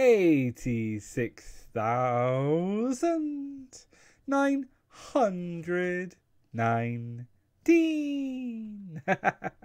eighty-six thousand nine hundred nineteen.